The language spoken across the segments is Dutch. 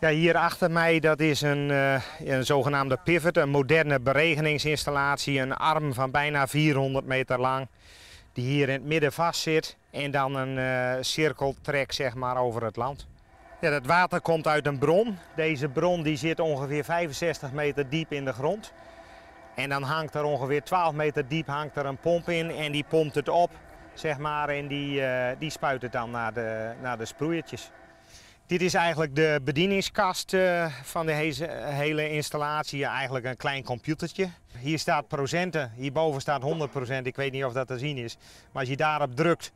Ja, hier achter mij dat is een, uh, een zogenaamde pivot, een moderne beregeningsinstallatie. Een arm van bijna 400 meter lang die hier in het midden vast zit. En dan een uh, cirkeltrek zeg maar, over het land. Ja, het water komt uit een bron. Deze bron die zit ongeveer 65 meter diep in de grond. En dan hangt er ongeveer 12 meter diep hangt er een pomp in en die pompt het op, zeg maar, en die, uh, die spuit het dan naar de, naar de sproeiertjes. Dit is eigenlijk de bedieningskast uh, van de hele installatie, eigenlijk een klein computertje. Hier staat procenten, hierboven staat 100%, ik weet niet of dat te zien is. Maar als je daarop drukt,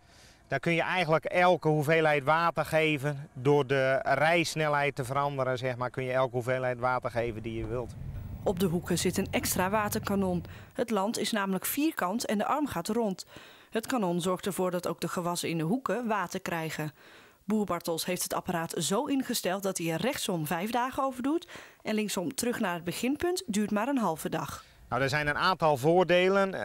dan kun je eigenlijk elke hoeveelheid water geven. Door de rijsnelheid te veranderen, zeg maar, kun je elke hoeveelheid water geven die je wilt. Op de hoeken zit een extra waterkanon. Het land is namelijk vierkant en de arm gaat rond. Het kanon zorgt ervoor dat ook de gewassen in de hoeken water krijgen. Boer Bartels heeft het apparaat zo ingesteld dat hij er rechtsom vijf dagen over doet en linksom terug naar het beginpunt duurt maar een halve dag. Nou, er zijn een aantal voordelen. Uh,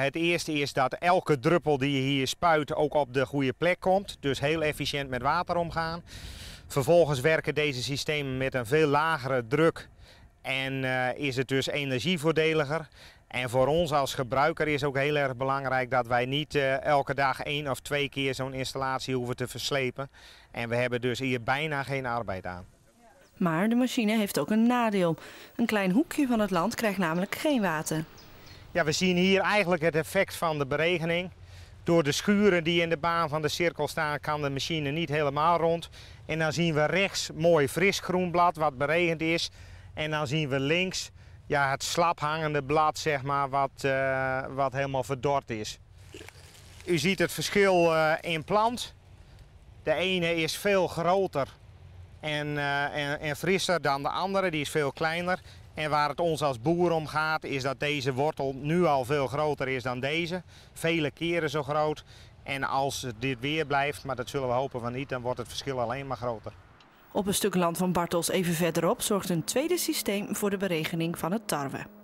het eerste is dat elke druppel die je hier spuit ook op de goede plek komt. Dus heel efficiënt met water omgaan. Vervolgens werken deze systemen met een veel lagere druk en uh, is het dus energievoordeliger. En voor ons als gebruiker is ook heel erg belangrijk dat wij niet uh, elke dag één of twee keer zo'n installatie hoeven te verslepen. En we hebben dus hier bijna geen arbeid aan. Maar de machine heeft ook een nadeel. Een klein hoekje van het land krijgt namelijk geen water. Ja, we zien hier eigenlijk het effect van de beregening. Door de schuren die in de baan van de cirkel staan kan de machine niet helemaal rond. En dan zien we rechts mooi fris groen blad wat beregend is. En dan zien we links ja, het slap hangende blad, zeg maar, wat, uh, wat helemaal verdord is. U ziet het verschil uh, in plant. De ene is veel groter en, uh, en, en, frisser dan de andere, die is veel kleiner. En waar het ons als boer om gaat, is dat deze wortel nu al veel groter is dan deze. Vele keren zo groot. En als dit weer blijft, maar dat zullen we hopen van niet, dan wordt het verschil alleen maar groter. Op een stuk land van Bartels even verderop zorgt een tweede systeem voor de beregening van het tarwe.